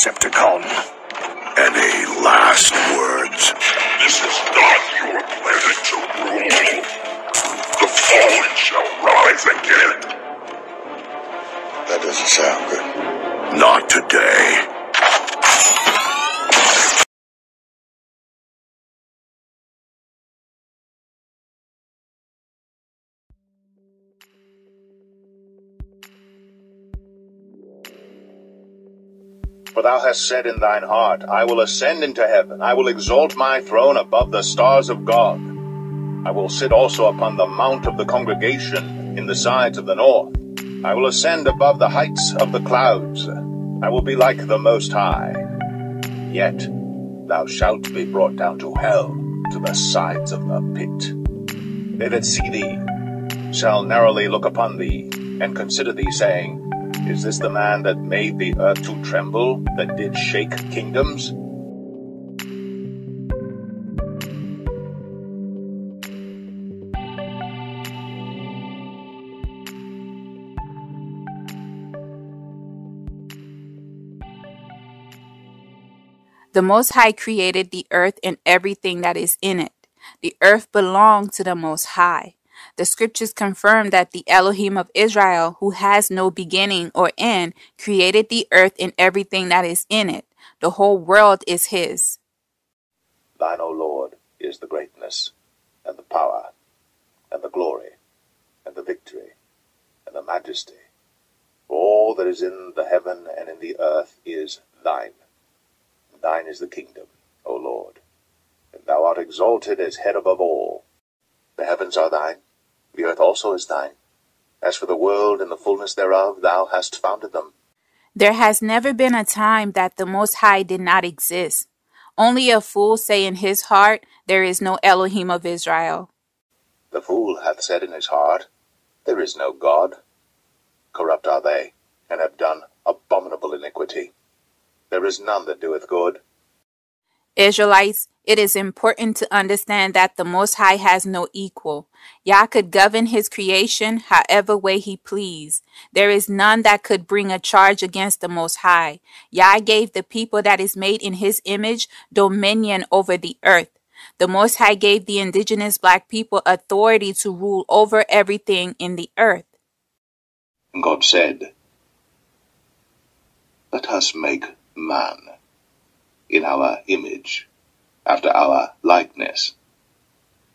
Decepticon. Any last words? This is not your planet to rule. The fallen shall rise again. That doesn't sound good. Not today. For thou hast said in thine heart, I will ascend into heaven, I will exalt my throne above the stars of God. I will sit also upon the mount of the congregation in the sides of the north. I will ascend above the heights of the clouds. I will be like the Most High. Yet thou shalt be brought down to hell, to the sides of the pit. They that see thee shall narrowly look upon thee, and consider thee, saying, Is this the man that made the earth to tremble, that did shake kingdoms? The Most High created the earth and everything that is in it. The earth belonged to the Most High. The scriptures confirm that the Elohim of Israel, who has no beginning or end, created the earth and everything that is in it. The whole world is His. Thine, O Lord, is the greatness, and the power, and the glory, and the victory, and the majesty. All that is in the heaven and in the earth is thine. Thine is the kingdom, O Lord. And thou art exalted as head above all. The heavens are thine, the earth also is thine. As for the world and the fullness thereof, thou hast founded them. There has never been a time that the Most High did not exist. Only a fool say in his heart, There is no Elohim of Israel. The fool hath said in his heart, There is no God. Corrupt are they, and have done abominable iniquity. There is none that doeth good. Israelites, it is important to understand that the Most High has no equal. Yah could govern his creation however way he pleased. There is none that could bring a charge against the Most High. Yah gave the people that is made in his image dominion over the earth. The Most High gave the indigenous black people authority to rule over everything in the earth. God said, Let us make man in our image, after our likeness,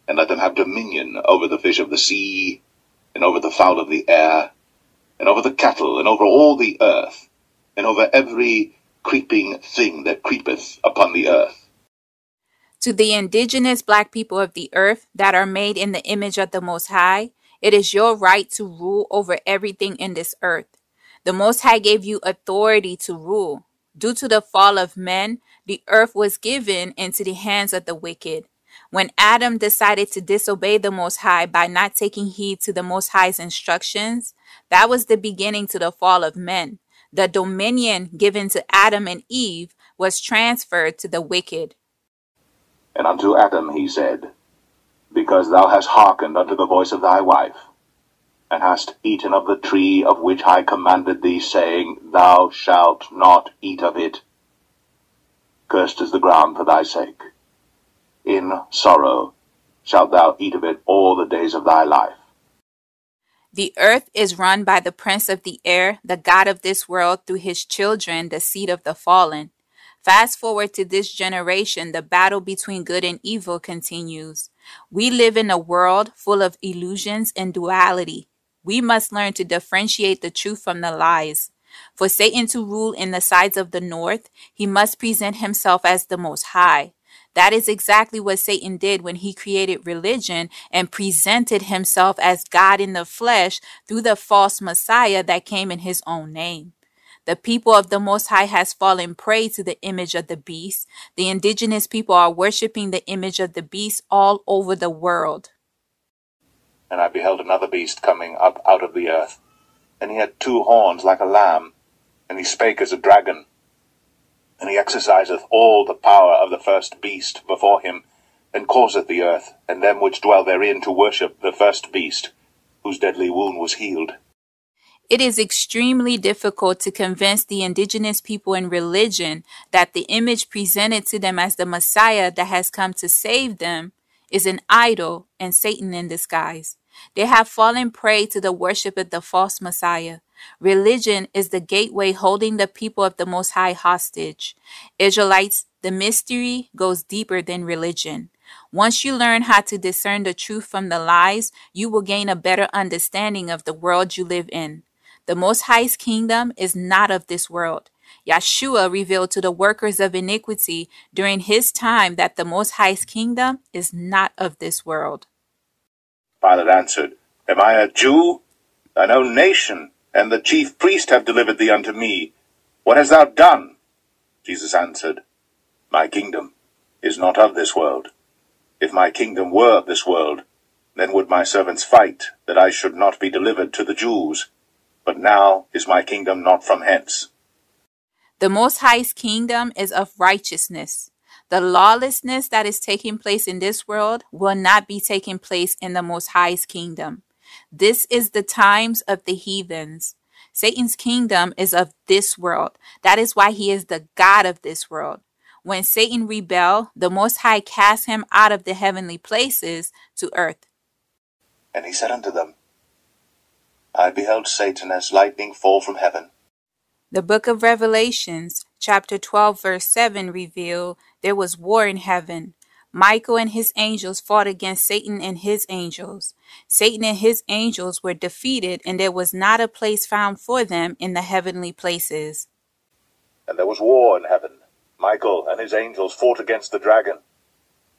and let them have dominion over the fish of the sea, and over the fowl of the air, and over the cattle, and over all the earth, and over every creeping thing that creepeth upon the earth. To the indigenous black people of the earth that are made in the image of the Most High, it is your right to rule over everything in this earth. The Most High gave you authority to rule. Due to the fall of men, the earth was given into the hands of the wicked. When Adam decided to disobey the Most High by not taking heed to the Most High's instructions, that was the beginning to the fall of men. The dominion given to Adam and Eve was transferred to the wicked. And unto Adam he said, Because thou hast hearkened unto the voice of thy wife, and hast eaten of the tree of which I commanded thee, saying, Thou shalt not eat of it. Cursed is the ground for thy sake. In sorrow shalt thou eat of it all the days of thy life. The earth is run by the prince of the air, the God of this world, through his children, the seed of the fallen. Fast forward to this generation, the battle between good and evil continues. We live in a world full of illusions and duality. We must learn to differentiate the truth from the lies. For Satan to rule in the sides of the north, he must present himself as the Most High. That is exactly what Satan did when he created religion and presented himself as God in the flesh through the false Messiah that came in his own name. The people of the Most High has fallen prey to the image of the beast. The indigenous people are worshiping the image of the beast all over the world. And I beheld another beast coming up out of the earth, and he had two horns like a lamb, and he spake as a dragon. And he exerciseth all the power of the first beast before him, and causeth the earth, and them which dwell therein to worship the first beast, whose deadly wound was healed. It is extremely difficult to convince the indigenous people in religion that the image presented to them as the Messiah that has come to save them is an idol and Satan in disguise. They have fallen prey to the worship of the false Messiah. Religion is the gateway holding the people of the Most High hostage. Israelites, the mystery goes deeper than religion. Once you learn how to discern the truth from the lies, you will gain a better understanding of the world you live in. The Most High's kingdom is not of this world. Yeshua revealed to the workers of iniquity during his time that the Most High's kingdom is not of this world. Pilate answered, Am I a Jew? Thine own nation and the chief priest have delivered thee unto me. What hast thou done? Jesus answered, My kingdom is not of this world. If my kingdom were of this world, then would my servants fight, that I should not be delivered to the Jews. But now is my kingdom not from hence. The Most High's kingdom is of righteousness. The lawlessness that is taking place in this world will not be taking place in the Most High's kingdom. This is the times of the heathens. Satan's kingdom is of this world. That is why he is the God of this world. When Satan rebelled, the Most High cast him out of the heavenly places to earth. And he said unto them, I beheld Satan as lightning fall from heaven. The book of Revelations, chapter 12, verse 7 reveal there was war in heaven. Michael and his angels fought against Satan and his angels. Satan and his angels were defeated, and there was not a place found for them in the heavenly places. And there was war in heaven. Michael and his angels fought against the dragon.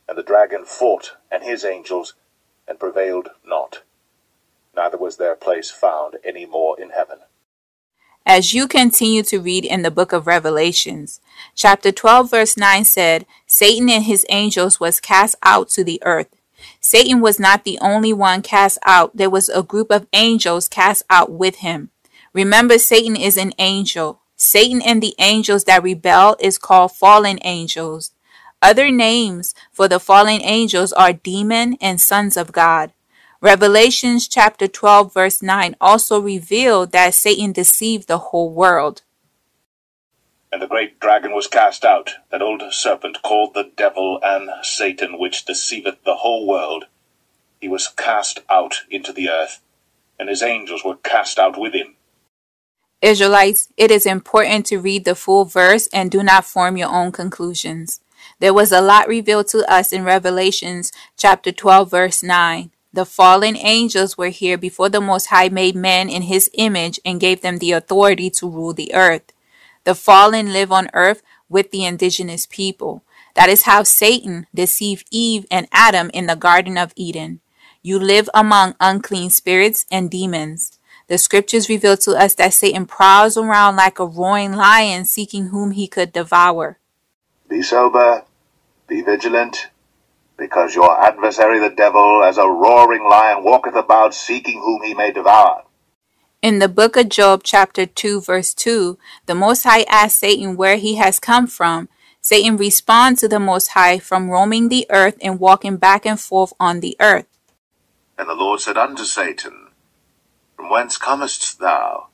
And the dragon fought and his angels, and prevailed not. Neither was their place found any more in heaven. As you continue to read in the book of Revelations, chapter 12 verse 9 said, Satan and his angels was cast out to the earth. Satan was not the only one cast out. There was a group of angels cast out with him. Remember, Satan is an angel. Satan and the angels that rebel is called fallen angels. Other names for the fallen angels are demon and sons of God. Revelations chapter 12 verse 9 also revealed that Satan deceived the whole world. And the great dragon was cast out, that old serpent called the devil and Satan, which deceiveth the whole world. He was cast out into the earth, and his angels were cast out with him. Israelites, it is important to read the full verse and do not form your own conclusions. There was a lot revealed to us in Revelations chapter 12 verse 9. The fallen angels were here before the Most High made men in his image and gave them the authority to rule the earth. The fallen live on earth with the indigenous people. That is how Satan deceived Eve and Adam in the Garden of Eden. You live among unclean spirits and demons. The scriptures reveal to us that Satan prowls around like a roaring lion seeking whom he could devour. Be sober, be vigilant, because your adversary the devil, as a roaring lion, walketh about, seeking whom he may devour. In the book of Job, chapter 2, verse 2, the Most High asks Satan where he has come from. Satan responds to the Most High from roaming the earth and walking back and forth on the earth. And the Lord said unto Satan, From whence comest thou?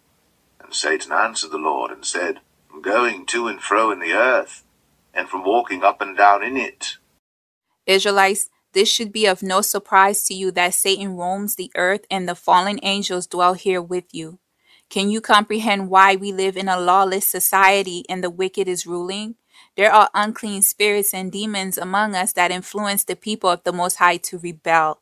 And Satan answered the Lord and said, From going to and fro in the earth, and from walking up and down in it. Israelites, this should be of no surprise to you that Satan roams the earth and the fallen angels dwell here with you. Can you comprehend why we live in a lawless society and the wicked is ruling? There are unclean spirits and demons among us that influence the people of the Most High to rebel.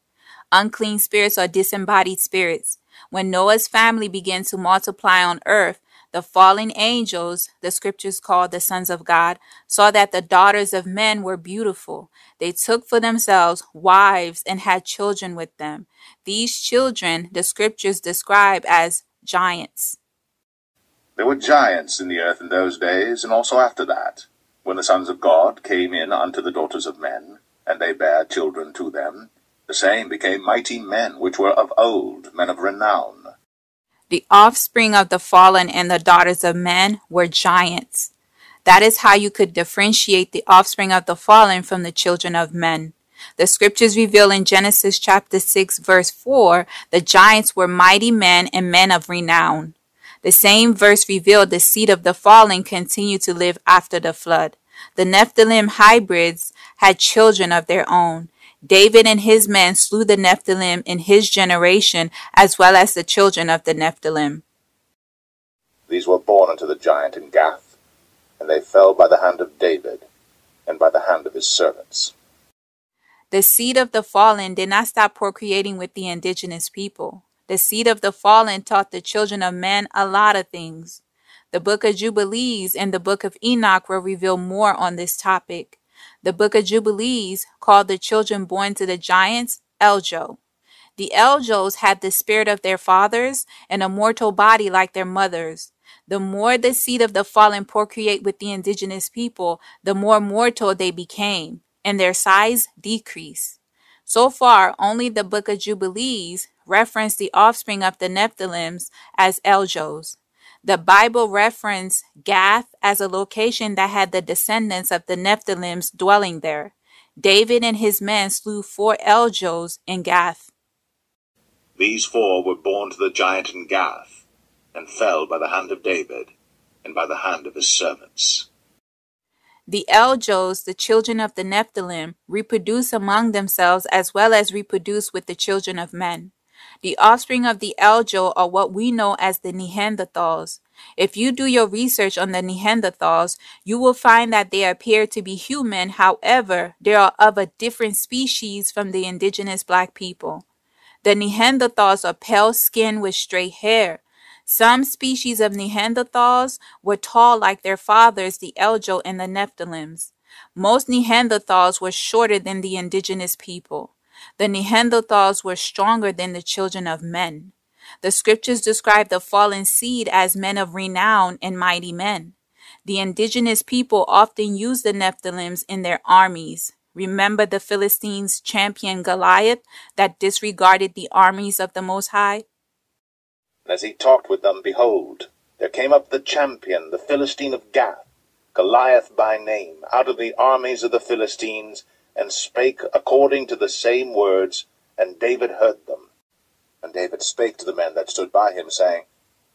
Unclean spirits are disembodied spirits. When Noah's family began to multiply on earth, the fallen angels, the scriptures call the sons of God, saw that the daughters of men were beautiful. They took for themselves wives and had children with them. These children, the scriptures describe as giants. There were giants in the earth in those days, and also after that, when the sons of God came in unto the daughters of men, and they bare children to them. The same became mighty men, which were of old, men of renown. The offspring of the fallen and the daughters of men were giants. That is how you could differentiate the offspring of the fallen from the children of men. The scriptures reveal in Genesis chapter 6 verse 4, the giants were mighty men and men of renown. The same verse revealed the seed of the fallen continued to live after the flood. The Nephilim hybrids had children of their own. David and his men slew the Nephilim in his generation, as well as the children of the Nephilim. These were born unto the giant in Gath, and they fell by the hand of David, and by the hand of his servants. The seed of the fallen did not stop procreating with the indigenous people. The seed of the fallen taught the children of men a lot of things. The book of Jubilees and the book of Enoch will reveal more on this topic. The book of Jubilees called the children born to the giants Eljo. The Eljos had the spirit of their fathers and a mortal body like their mothers. The more the seed of the fallen procreate with the indigenous people, the more mortal they became, and their size decreased. So far, only the book of Jubilees reference the offspring of the Nephilims as Eljos. The Bible referenced Gath as a location that had the descendants of the Nephilims dwelling there. David and his men slew four Eljos in Gath. These four were born to the giant in Gath, and fell by the hand of David, and by the hand of his servants. The Eljos, the children of the Nephilim, reproduce among themselves as well as reproduce with the children of men. The offspring of the Eljo are what we know as the Neanderthals. If you do your research on the Neanderthals, you will find that they appear to be human. However, they are of a different species from the indigenous black people. The Neanderthals are pale skinned with straight hair. Some species of Neanderthals were tall like their fathers, the Eljo and the Nephilims. Most Neanderthals were shorter than the indigenous people. The Neanderthals were stronger than the children of men. The scriptures describe the fallen seed as men of renown and mighty men. The indigenous people often used the Nephilims in their armies. Remember the Philistines' champion Goliath that disregarded the armies of the Most High? As he talked with them, behold, there came up the champion, the Philistine of Gath, Goliath by name, out of the armies of the Philistines, and spake according to the same words, and David heard them. And David spake to the men that stood by him, saying,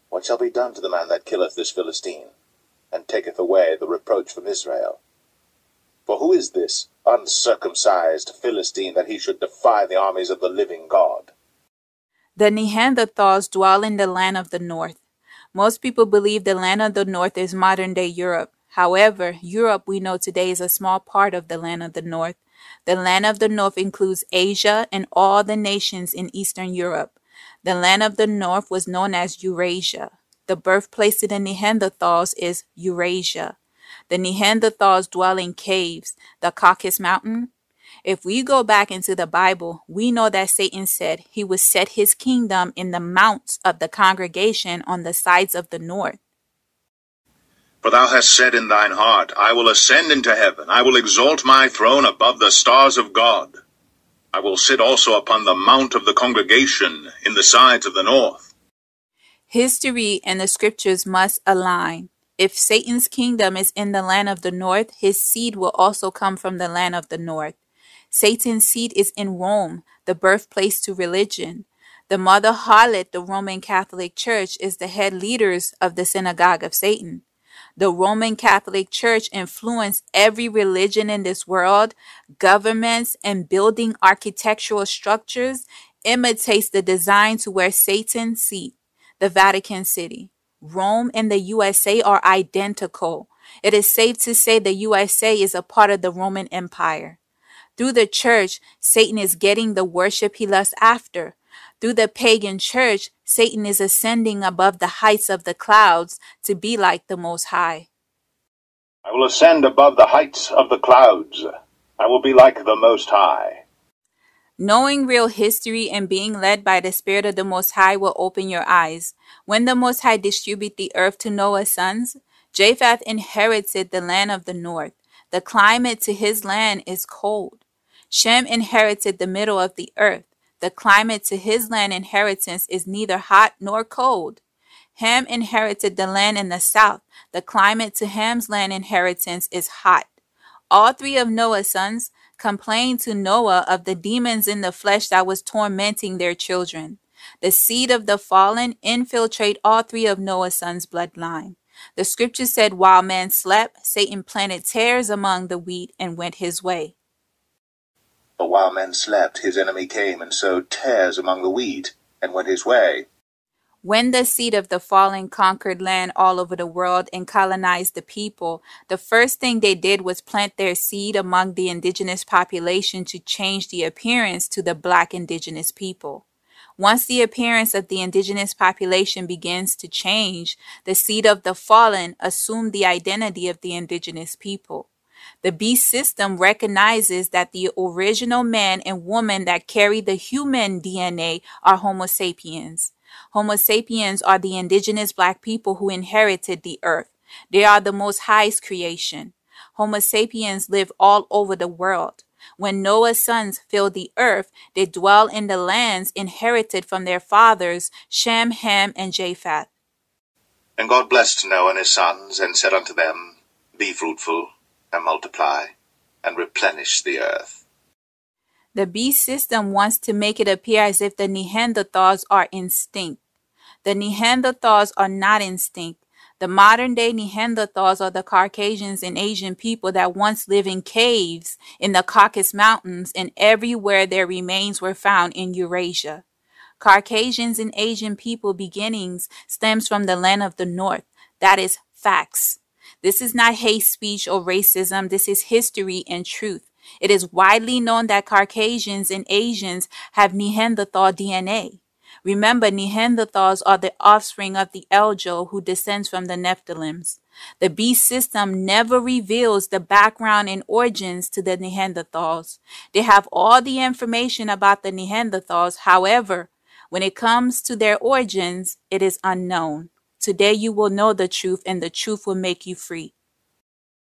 What shall be done to the man that killeth this Philistine, and taketh away the reproach from Israel? For who is this uncircumcised Philistine that he should defy the armies of the living God? The Neanderthals dwell in the land of the north. Most people believe the land of the north is modern day Europe. However, Europe we know today is a small part of the land of the north. The land of the north includes Asia and all the nations in Eastern Europe. The land of the north was known as Eurasia. The birthplace of the Neanderthals is Eurasia. The Neanderthals dwell in caves, the Caucasus Mountain. If we go back into the Bible, we know that Satan said he would set his kingdom in the mounts of the congregation on the sides of the north. For thou hast said in thine heart, I will ascend into heaven, I will exalt my throne above the stars of God. I will sit also upon the mount of the congregation in the sides of the north. History and the scriptures must align. If Satan's kingdom is in the land of the north, his seed will also come from the land of the north. Satan's seed is in Rome, the birthplace to religion. The mother harlot, the Roman Catholic Church, is the head leaders of the synagogue of Satan. The Roman Catholic Church influenced every religion in this world. Governments and building architectural structures imitates the design to where Satan seat, the Vatican City. Rome and the USA are identical. It is safe to say the USA is a part of the Roman Empire. Through the church, Satan is getting the worship he lusts after. Through the pagan church, Satan is ascending above the heights of the clouds to be like the Most High. I will ascend above the heights of the clouds. I will be like the Most High. Knowing real history and being led by the Spirit of the Most High will open your eyes. When the Most High distributed the earth to Noah's sons, Japheth inherited the land of the north. The climate to his land is cold. Shem inherited the middle of the earth. The climate to his land inheritance is neither hot nor cold. Ham inherited the land in the south. The climate to Ham's land inheritance is hot. All three of Noah's sons complained to Noah of the demons in the flesh that was tormenting their children. The seed of the fallen infiltrate all three of Noah's sons' bloodline. The scripture said, while man slept, Satan planted tares among the wheat and went his way. But while men slept, his enemy came and sowed tares among the wheat and went his way. When the seed of the fallen conquered land all over the world and colonized the people, the first thing they did was plant their seed among the indigenous population to change the appearance to the black indigenous people. Once the appearance of the indigenous population begins to change, the seed of the fallen assume the identity of the indigenous people. The beast system recognizes that the original man and woman that carry the human DNA are Homo sapiens. Homo sapiens are the indigenous black people who inherited the earth. They are the Most High's creation. Homo sapiens live all over the world. When Noah's sons fill the earth, they dwell in the lands inherited from their fathers, Shem, Ham, and Japheth. And God blessed Noah and his sons, and said unto them, Be fruitful, and multiply, and replenish the earth. The beast system wants to make it appear as if the Neanderthals are instinct. The Neanderthals are not instinct. The modern day Neanderthals are the Caucasians and Asian people that once lived in caves in the Caucasus Mountains and everywhere their remains were found in Eurasia. Caucasians and Asian people beginnings stems from the land of the North. That is facts. This is not hate speech or racism. This is history and truth. It is widely known that Caucasians and Asians have Neanderthal DNA. Remember, Neanderthals are the offspring of the Eljo who descends from the Nephilims. The beast system never reveals the background and origins to the Neanderthals. They have all the information about the Neanderthals. However, when it comes to their origins, it is unknown. Today you will know the truth, and the truth will make you free.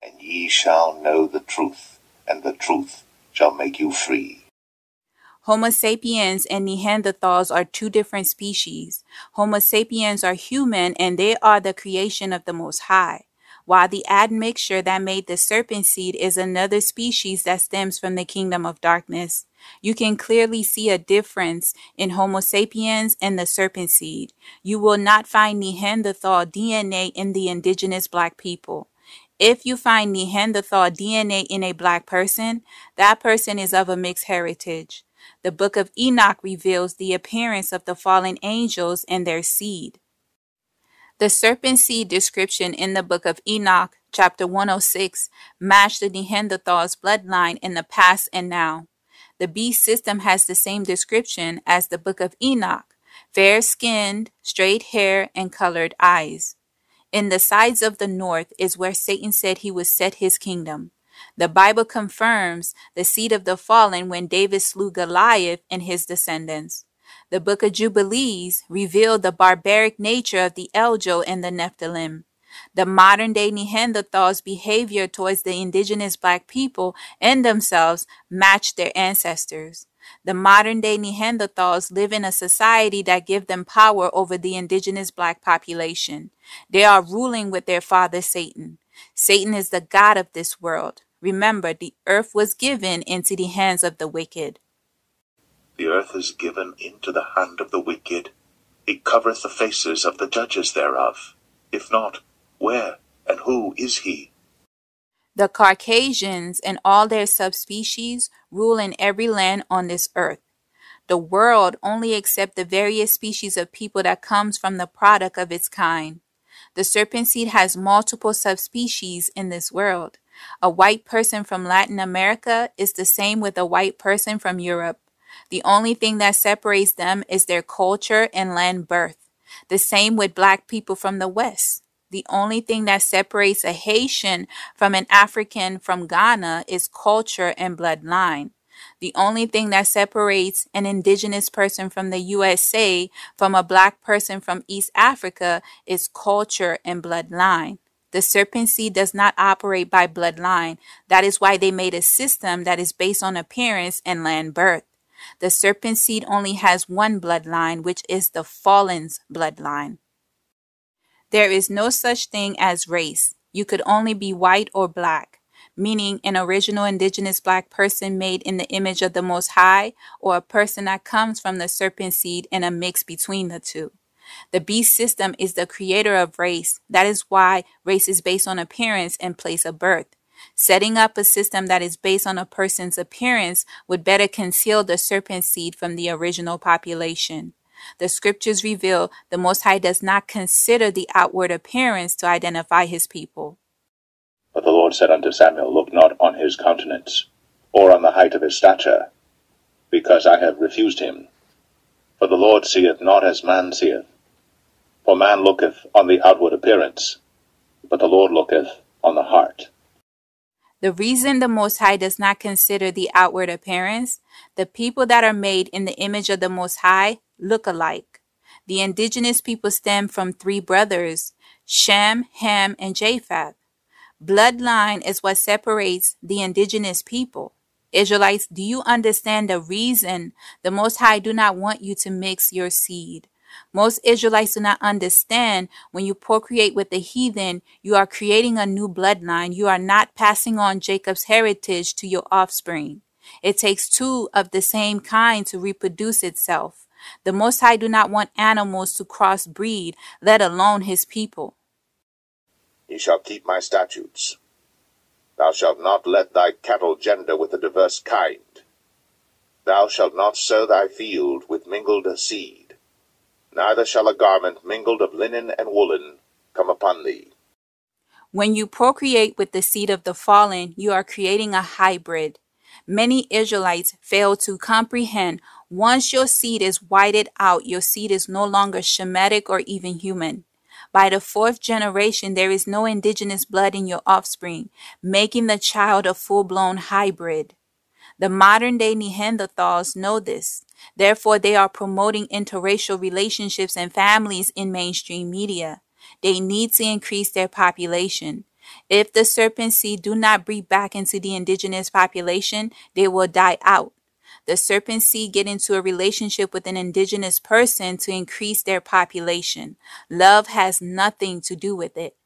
And ye shall know the truth and the truth shall make you free. Homo sapiens and Neanderthals are two different species. Homo sapiens are human and they are the creation of the Most High, while the admixture that made the serpent seed is another species that stems from the kingdom of darkness. You can clearly see a difference in Homo sapiens and the serpent seed. You will not find Neanderthal DNA in the indigenous black people. If you find Neanderthal DNA in a black person, that person is of a mixed heritage. The book of Enoch reveals the appearance of the fallen angels and their seed. The serpent seed description in the book of Enoch, chapter 106, matched the Neanderthal's bloodline in the past and now. The beast system has the same description as the book of Enoch fair skinned, straight hair, and colored eyes. In the sides of the north is where Satan said he would set his kingdom. The Bible confirms the seed of the fallen when David slew Goliath and his descendants. The book of Jubilees revealed the barbaric nature of the Eljo and the Nephilim. The modern day Neanderthals' behavior towards the indigenous black people and themselves matched their ancestors. The modern day Neanderthals live in a society that give them power over the indigenous black population. They are ruling with their father Satan. Satan is the God of this world. Remember, the earth was given into the hands of the wicked. Earth is given into the hand of the wicked. It covereth the faces of the judges thereof. If not, where and who is he? The Caucasians and all their subspecies rule in every land on this earth. The world only accepts the various species of people that comes from the product of its kind. The serpent seed has multiple subspecies in this world. A white person from Latin America is the same with a white person from Europe. The only thing that separates them is their culture and land birth. The same with black people from the West. The only thing that separates a Haitian from an African from Ghana is culture and bloodline. The only thing that separates an indigenous person from the USA from a black person from East Africa is culture and bloodline. The serpent seed does not operate by bloodline. That is why they made a system that is based on appearance and land birth. The serpent seed only has one bloodline, which is the fallen's bloodline. There is no such thing as race. You could only be white or black. meaning an original indigenous black person made in the image of the Most High, or a person that comes from the serpent seed and a mix between the two. The beast system is the creator of race. That is why race is based on appearance and place of birth. Setting up a system that is based on a person's appearance would better conceal the serpent seed from the original population. The scriptures reveal the Most High does not consider the outward appearance to identify his people. But the Lord said unto Samuel, Look not on his countenance, or on the height of his stature, because I have refused him. For the Lord seeth not as man seeth. For man looketh on the outward appearance, but the Lord looketh on the heart. The reason the Most High does not consider the outward appearance, the people that are made in the image of the Most High look alike. The indigenous people stem from three brothers, Shem, Ham, and Japheth. Bloodline is what separates the indigenous people. Israelites, do you understand the reason the Most High do not want you to mix your seed? Most Israelites do not understand when you procreate with the heathen, you are creating a new bloodline. You are not passing on Jacob's heritage to your offspring. It takes two of the same kind to reproduce itself. The Most High do not want animals to crossbreed, let alone his people. Ye shall keep my statutes. Thou shalt not let thy cattle gender with a diverse kind. Thou shalt not sow thy field with mingled seed. Neither shall a garment mingled of linen and woolen come upon thee. When you procreate with the seed of the fallen, you are creating a hybrid. Many Israelites fail to comprehend once your seed is whited out, your seed is no longer Shemitic or even human. By the fourth generation, there is no indigenous blood in your offspring, making the child a full blown hybrid. The modern day Neanderthals know this. Therefore, they are promoting interracial relationships and families in mainstream media. They need to increase their population. If the serpent seed do not breed back into the indigenous population, they will die out the serpent seed get into a relationship with an indigenous person to increase their population. Love has nothing to do with it.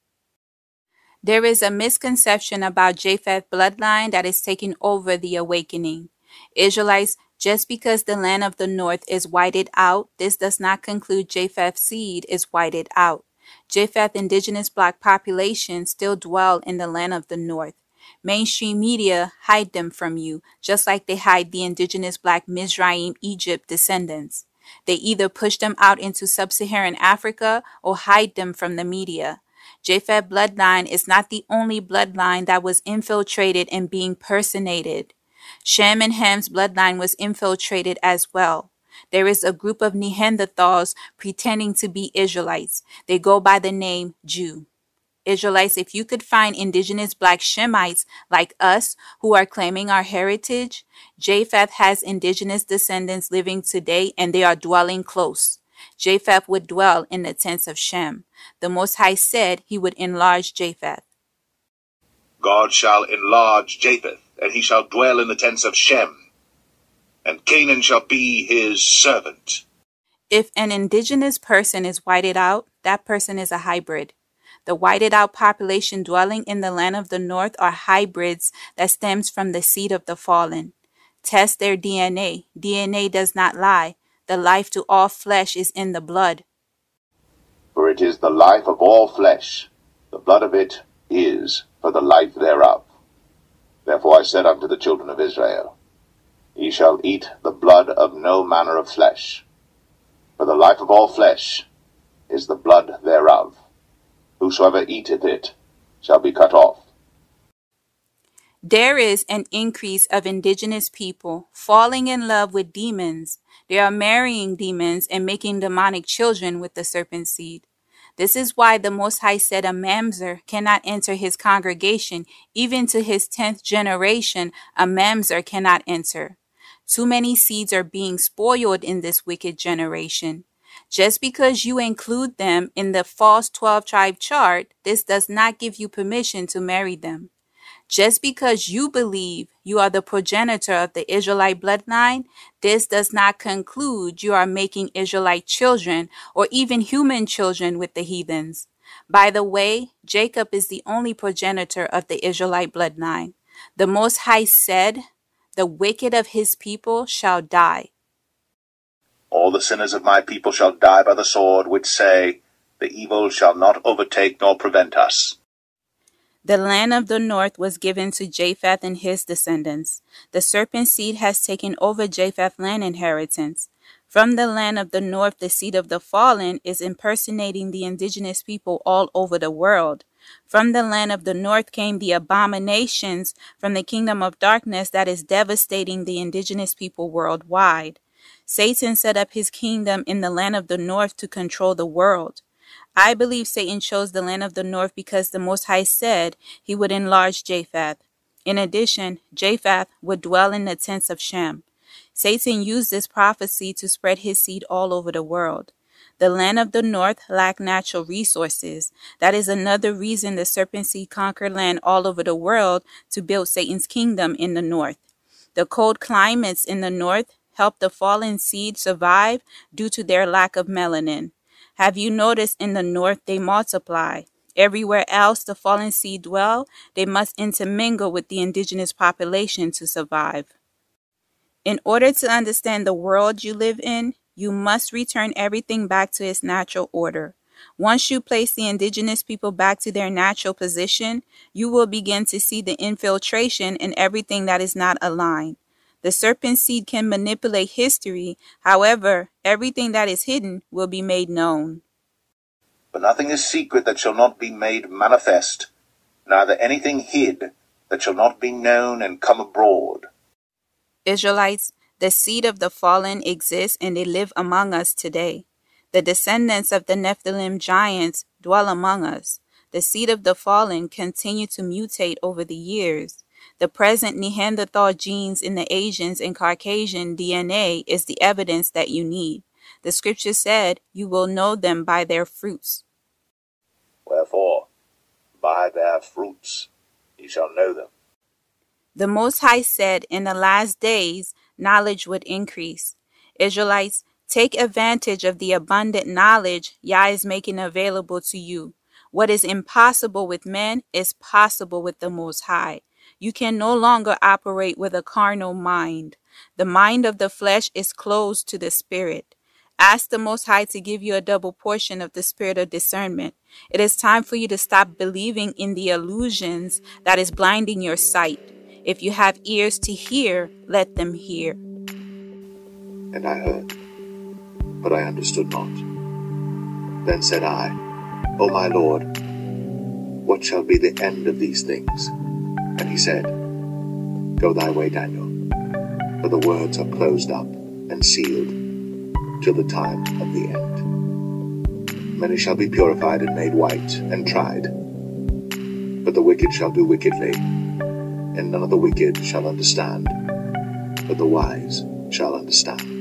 There is a misconception about Japheth bloodline that is taking over the awakening. Israelites, just because the land of the north is whited out, this does not conclude Japheth's seed is whited out. Japheth indigenous black population still dwell in the land of the north. Mainstream media hide them from you, just like they hide the indigenous black Mizraim Egypt descendants. They either push them out into sub-Saharan Africa or hide them from the media. Japheth bloodline is not the only bloodline that was infiltrated and being personated. Shem and Ham's bloodline was infiltrated as well. There is a group of Neanderthals pretending to be Israelites. They go by the name Jew. Israelites, if you could find indigenous black Shemites like us who are claiming our heritage, Japheth has indigenous descendants living today and they are dwelling close. Japheth would dwell in the tents of Shem. The Most High said he would enlarge Japheth. God shall enlarge Japheth, and he shall dwell in the tents of Shem, and Canaan shall be his servant. If an indigenous person is whited out, that person is a hybrid. The whited out population dwelling in the land of the north are hybrids that stems from the seed of the fallen. Test their DNA. DNA does not lie. The life to all flesh is in the blood. For it is the life of all flesh. The blood of it is for the life thereof. Therefore I said unto the children of Israel, Ye shall eat the blood of no manner of flesh. For the life of all flesh is the blood thereof. Whosoever eateth it shall be cut off. There is an increase of indigenous people falling in love with demons. They are marrying demons and making demonic children with the serpent seed. This is why the Most High said a mamzer cannot enter his congregation. Even to his tenth generation, a mamzer cannot enter. Too many seeds are being spoiled in this wicked generation. Just because you include them in the false 12 tribe chart, this does not give you permission to marry them. Just because you believe you are the progenitor of the Israelite bloodline, this does not conclude you are making Israelite children or even human children with the heathens. By the way, Jacob is the only progenitor of the Israelite bloodline. The Most High said, The wicked of his people shall die. All the sinners of my people shall die by the sword, which say, The evil shall not overtake nor prevent us. The land of the north was given to Japheth and his descendants. The serpent seed has taken over Japheth's land inheritance. From the land of the north, the seed of the fallen is impersonating the indigenous people all over the world. From the land of the north came the abominations from the kingdom of darkness that is devastating the indigenous people worldwide. Satan set up his kingdom in the land of the north to control the world. I believe Satan chose the land of the north because the Most High said he would enlarge Japheth. In addition, Japheth would dwell in the tents of Shem. Satan used this prophecy to spread his seed all over the world. The land of the north lacked natural resources. That is another reason the serpent seed conquered land all over the world to build Satan's kingdom in the north. The cold climates in the north helped the fallen seed survive due to their lack of melanin. Have you noticed in the north they multiply? Everywhere else the fallen seed dwell, they must intermingle with the indigenous population to survive. In order to understand the world you live in, you must return everything back to its natural order. Once you place the indigenous people back to their natural position, you will begin to see the infiltration in everything that is not aligned. The serpent seed can manipulate history. However, everything that is hidden will be made known. But nothing is secret that shall not be made manifest, neither anything hid that shall not be known and come abroad. Israelites, the seed of the fallen exists and they live among us today. The descendants of the Nephilim giants dwell among us. The seed of the fallen continue to mutate over the years. The present Neanderthal genes in the Asians and Caucasian DNA is the evidence that you need. The scripture said, You will know them by their fruits. Wherefore, by their fruits ye shall know them. The Most High said, In the last days, knowledge would increase. Israelites, take advantage of the abundant knowledge Yah is making available to you. What is impossible with men is possible with the Most High. You can no longer operate with a carnal mind. The mind of the flesh is closed to the spirit. Ask the Most High to give you a double portion of the spirit of discernment. It is time for you to stop believing in the illusions that is blinding your sight. If you have ears to hear, let them hear. And I heard, but I understood not. Then said I, O my Lord, what shall be the end of these things? And he said, Go thy way, Daniel, for the words are closed up and sealed till the time of the end. Many shall be purified and made white and tried, but the wicked shall do wickedly, and none of the wicked shall understand, but the wise shall understand.